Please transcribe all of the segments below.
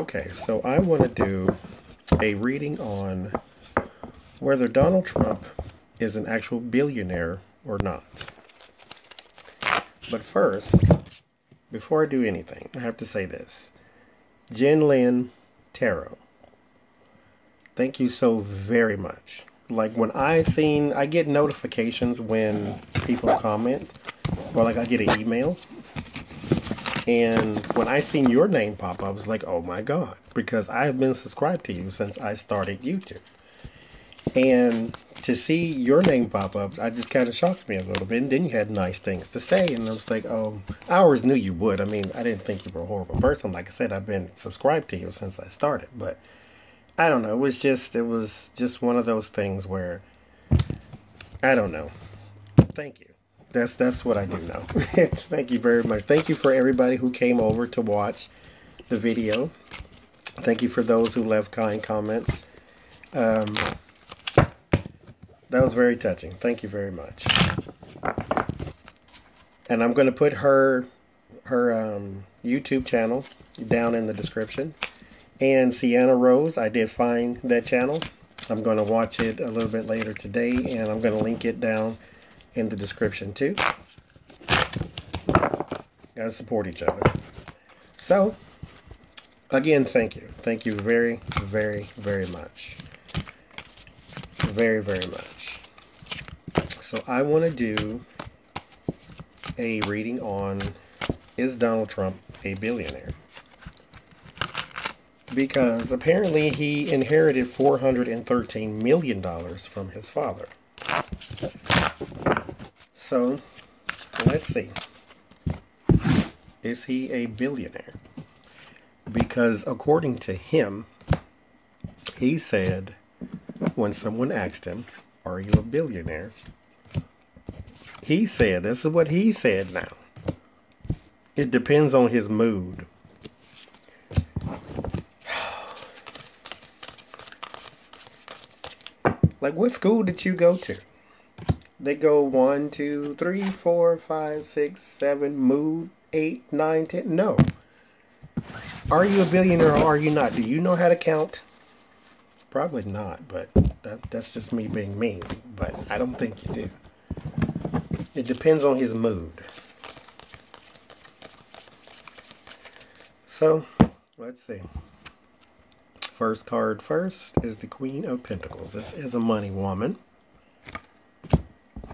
Okay, so I want to do a reading on whether Donald Trump is an actual billionaire or not. But first, before I do anything, I have to say this. Jen Lynn Tarot, thank you so very much. Like when I seen, I get notifications when people comment, or like I get an email and when I seen your name pop up, I was like, oh my God, because I have been subscribed to you since I started YouTube. And to see your name pop up, I just kind of shocked me a little bit. And then you had nice things to say. And I was like, oh, I always knew you would. I mean, I didn't think you were a horrible person. Like I said, I've been subscribed to you since I started. But I don't know. It was just, it was just one of those things where, I don't know. Thank you that's that's what I do know. Thank you very much. Thank you for everybody who came over to watch the video. Thank you for those who left kind comments. Um, that was very touching. Thank you very much. And I'm going to put her her um, YouTube channel down in the description. And Sienna Rose, I did find that channel. I'm going to watch it a little bit later today, and I'm going to link it down in the description too. Gotta support each other. So, again, thank you. Thank you very, very, very much. Very, very much. So I want to do a reading on is Donald Trump a billionaire? Because apparently he inherited $413 million from his father. So, let's see. Is he a billionaire? Because according to him, he said when someone asked him, Are you a billionaire? He said, This is what he said now. It depends on his mood. like, what school did you go to? They go one, two, three, four, five, six, seven, mood, eight, nine, ten. No. Are you a billionaire or are you not? Do you know how to count? Probably not, but that, that's just me being mean. But I don't think you do. It depends on his mood. So, let's see. First card first is the Queen of Pentacles. This is a money woman.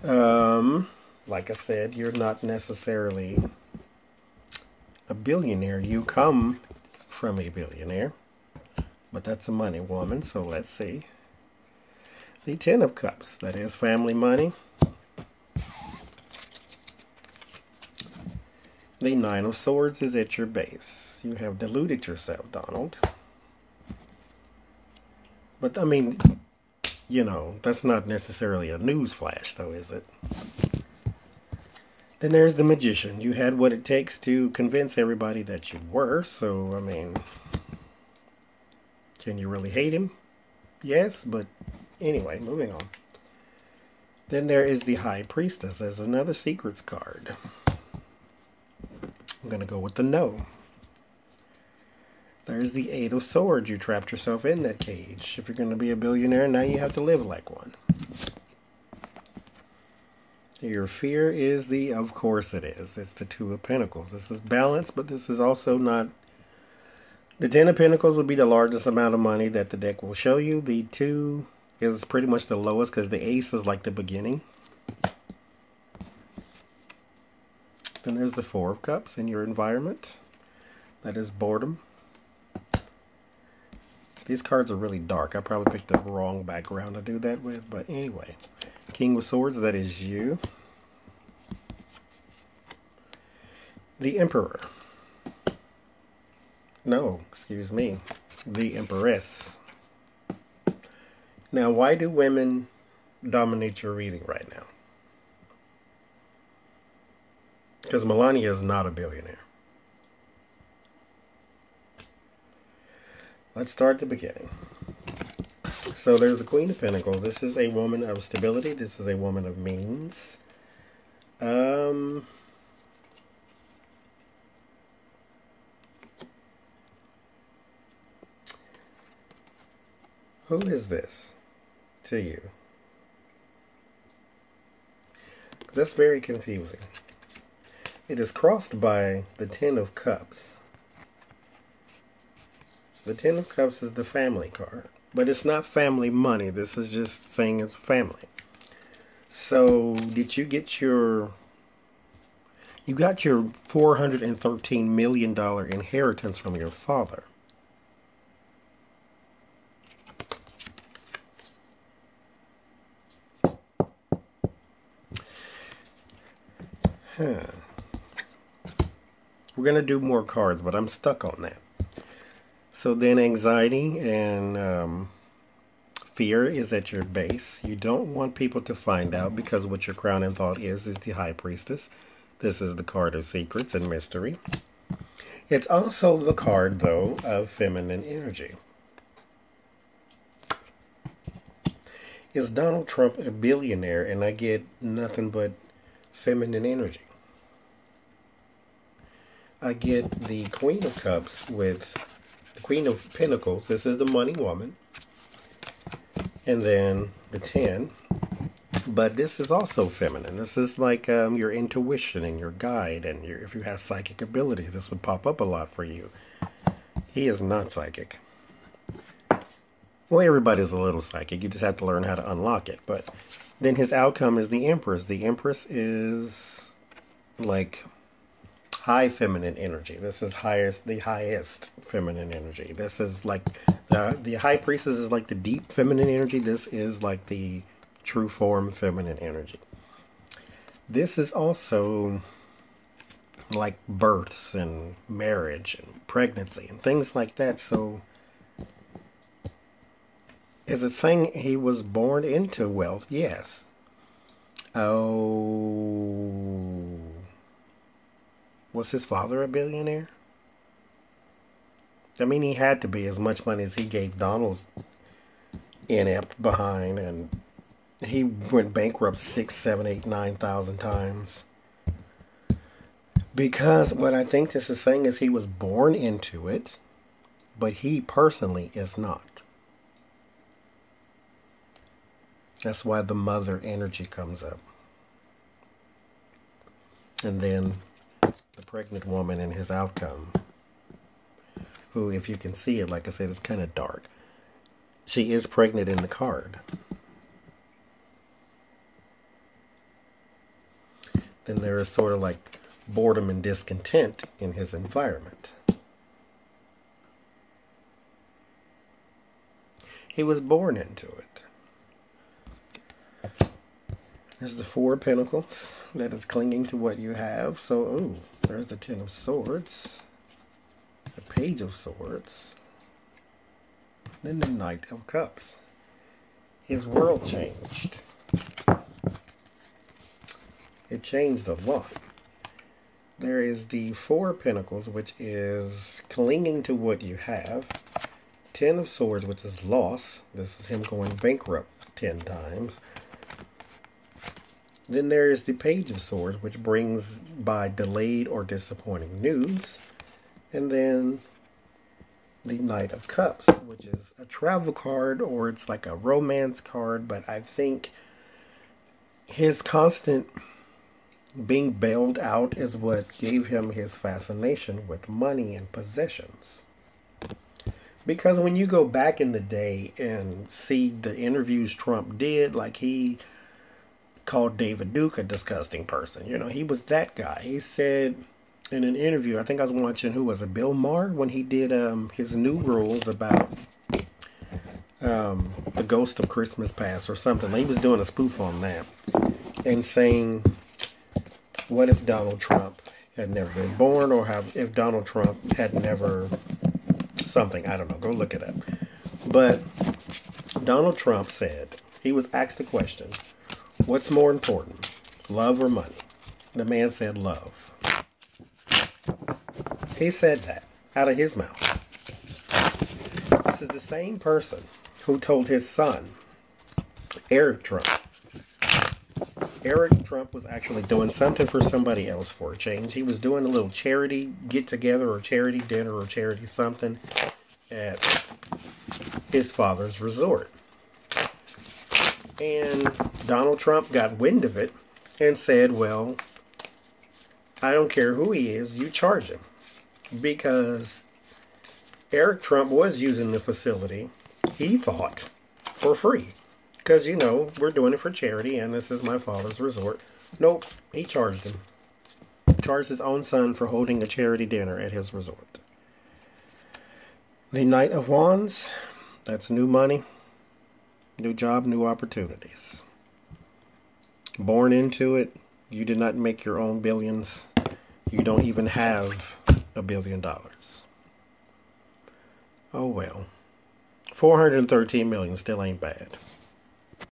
Um, like I said, you're not necessarily a billionaire. You come from a billionaire, but that's a money woman. So let's see. The Ten of Cups, that is family money. The Nine of Swords is at your base. You have deluded yourself, Donald. But, I mean, you know, that's not necessarily a news flash, though, is it? Then there's the magician. You had what it takes to convince everybody that you were, so, I mean, can you really hate him? Yes, but anyway, moving on. Then there is the High Priestess. There's another secrets card. I'm going to go with the no. There's the Eight of Swords. You trapped yourself in that cage. If you're going to be a billionaire, now you have to live like one. Your fear is the, of course it is. It's the Two of Pentacles. This is balance, but this is also not. The Ten of Pentacles will be the largest amount of money that the deck will show you. The Two is pretty much the lowest because the Ace is like the beginning. Then there's the Four of Cups in your environment. That is boredom. These cards are really dark. I probably picked the wrong background to do that with. But anyway, King of Swords, that is you. The Emperor. No, excuse me. The Empress. Now, why do women dominate your reading right now? Because Melania is not a billionaire. Let's start at the beginning. So there's the Queen of Pentacles. This is a woman of stability. This is a woman of means. Um, Who is this to you? That's very confusing. It is crossed by the Ten of Cups. The Ten of Cups is the family card. But it's not family money. This is just saying it's family. So, did you get your... You got your $413 million inheritance from your father. Huh. We're going to do more cards, but I'm stuck on that. So then anxiety and um, fear is at your base. You don't want people to find out because what your crown and thought is, is the high priestess. This is the card of secrets and mystery. It's also the card, though, of feminine energy. Is Donald Trump a billionaire and I get nothing but feminine energy? I get the Queen of Cups with Queen of Pentacles. This is the money woman. And then the Ten. But this is also feminine. This is like um, your intuition and your guide. And your, if you have psychic ability, this would pop up a lot for you. He is not psychic. Well, everybody's a little psychic. You just have to learn how to unlock it. But then his outcome is the Empress. The Empress is like high feminine energy. This is highest, the highest feminine energy. This is like the the high priestess is like the deep feminine energy. This is like the true form feminine energy. This is also like births and marriage and pregnancy and things like that. So is it saying he was born into wealth? Yes. Oh was his father a billionaire? I mean, he had to be as much money as he gave Donald's inept behind, and he went bankrupt six, seven, eight, nine thousand times. Because what I think this is saying is he was born into it, but he personally is not. That's why the mother energy comes up. And then the pregnant woman and his outcome. Who, if you can see it, like I said, it's kind of dark. She is pregnant in the card. Then there is sort of like boredom and discontent in his environment. He was born into it. There's the Four Pentacles that is clinging to what you have. So, ooh, there's the Ten of Swords, the Page of Swords, then the Knight of Cups. His world changed. It changed a lot. There is the Four Pentacles, which is clinging to what you have. Ten of Swords, which is loss. This is him going bankrupt ten times. Then there is the Page of Swords, which brings by delayed or disappointing news. And then the Knight of Cups, which is a travel card or it's like a romance card, but I think his constant being bailed out is what gave him his fascination with money and possessions. Because when you go back in the day and see the interviews Trump did, like he called David Duke a disgusting person. You know, he was that guy. He said in an interview, I think I was watching who was it, Bill Maher, when he did um, his new rules about um, the Ghost of Christmas Past or something. He was doing a spoof on that and saying, "What if Donald Trump had never been born, or have if Donald Trump had never something? I don't know. Go look it up." But Donald Trump said he was asked a question What's more important, love or money? The man said love. He said that out of his mouth. This is the same person who told his son, Eric Trump. Eric Trump was actually doing something for somebody else for a change. He was doing a little charity get together or charity dinner or charity something at his father's resort. And Donald Trump got wind of it and said, Well, I don't care who he is, you charge him. Because Eric Trump was using the facility, he thought, for free. Because, you know, we're doing it for charity and this is my father's resort. Nope, he charged him. Charged his own son for holding a charity dinner at his resort. The Knight of Wands, that's new money, new job, new opportunities. Born into it, you did not make your own billions. You don't even have a billion dollars. Oh well. 413 million still ain't bad.